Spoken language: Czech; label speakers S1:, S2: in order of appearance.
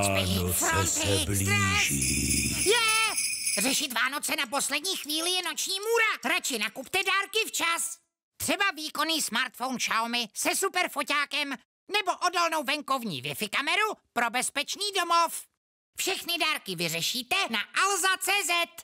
S1: Vánoce se blíží.
S2: Je! Řešit Vánoce na poslední chvíli je noční můra. Radši nakupte dárky včas. Třeba výkonný smartphone Xiaomi se super foťákem nebo odolnou venkovní Wi-Fi kameru pro bezpečný domov. Všechny dárky vyřešíte na alza.cz.